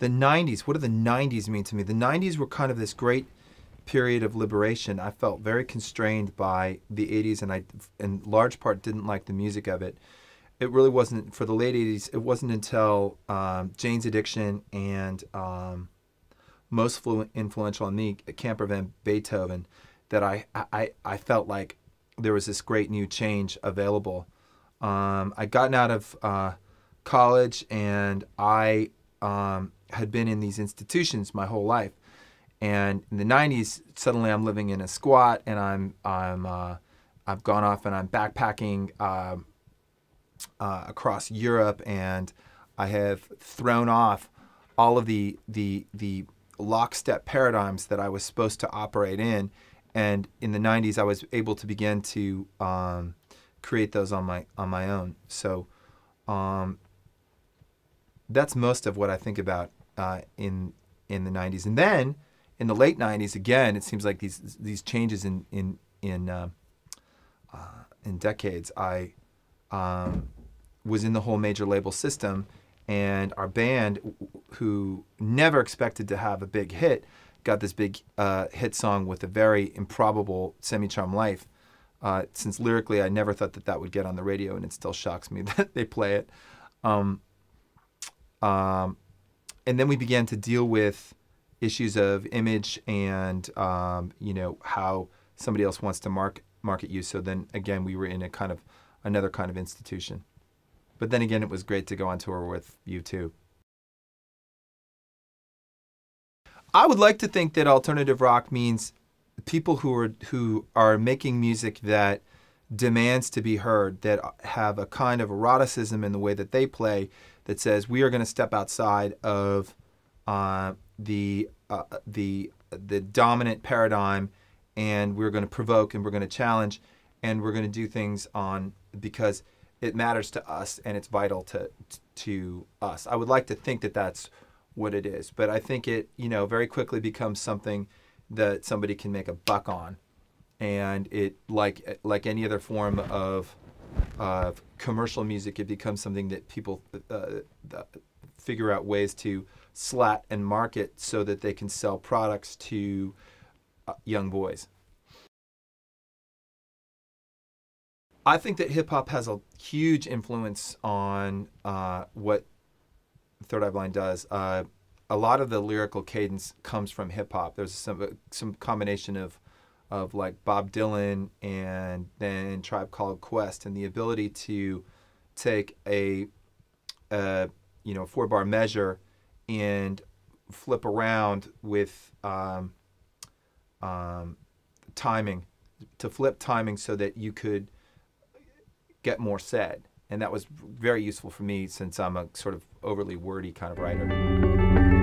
the 90s, what do the 90s mean to me? The 90s were kind of this great period of liberation. I felt very constrained by the 80s, and I, in large part, didn't like the music of it. It really wasn't for the late 80s. It wasn't until um, Jane's Addiction and um, most influential on me, Camper Van Beethoven, that I, I, I felt like there was this great new change available. Um, I'd gotten out of uh, college and I um, had been in these institutions my whole life. And in the 90s, suddenly I'm living in a squat and I'm, I'm, uh, I've gone off and I'm backpacking uh, uh, across Europe and I have thrown off all of the, the, the lockstep paradigms that I was supposed to operate in. And in the 90s, I was able to begin to um, create those on my, on my own. So um, that's most of what I think about uh, in in the 90s. And then in the late 90s, again, it seems like these these changes in in in uh, uh, in decades. I um, was in the whole major label system, and our band, who never expected to have a big hit, got this big uh, hit song with a very improbable Semi-Charmed Life. Uh, since lyrically, I never thought that that would get on the radio, and it still shocks me that they play it. Um, um, and then we began to deal with issues of image and um, you know how somebody else wants to market market you. So then again, we were in a kind of another kind of institution. But then again, it was great to go on tour with U2. I would like to think that alternative rock means people who are who are making music that demands to be heard, that have a kind of eroticism in the way that they play, that says we are going to step outside of uh, the uh, the the dominant paradigm, and we're going to provoke and we're going to challenge, and we're going to do things on because it matters to us and it's vital to to us. I would like to think that that's what it is, but I think it you know very quickly becomes something that somebody can make a buck on, and it like like any other form of of commercial music, it becomes something that people uh, figure out ways to slat and market so that they can sell products to uh, young boys. I think that hip hop has a huge influence on uh, what Third Eye Blind does. Uh, a lot of the lyrical cadence comes from hip hop. There's some some combination of of like Bob Dylan and then Tribe Called Quest and the ability to take a, a you know four bar measure and flip around with um, um, timing to flip timing so that you could get more said and that was very useful for me since I'm a sort of overly wordy kind of writer.